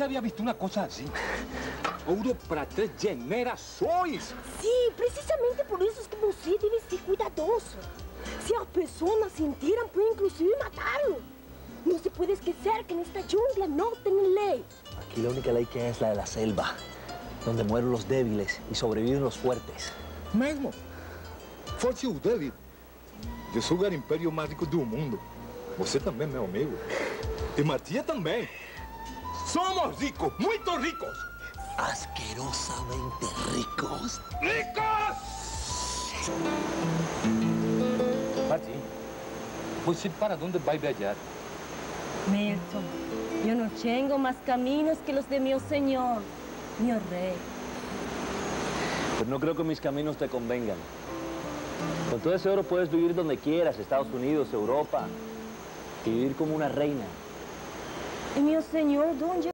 se había visto una cosa así. Ouro para tres generações. Sí, precisamente por eso es que você debe ser cuidadoso. Si las personas sintieran, puede inclusive matarlo. No se puede esquecer que en esta jungla no tienen ley. Aquí la única ley que hay es la de la selva, donde mueren los débiles y sobreviven los fuertes. Mesmo. Forte o David. Eu sou o garimpério mais rico do mundo. Você também, meu amigo. E Matia também. Somos ricos, muito ricos. Asquerosamente ricos. ¡Ricos! Martim, você para onde vai viajar? Milton, yo no tengo más caminos que los de mi señor, mi rey. Pues no creo que mis caminos te convengan. Con todo ese oro puedes vivir donde quieras, Estados Unidos, Europa, y vivir como una reina. ¿Y mi señor dónde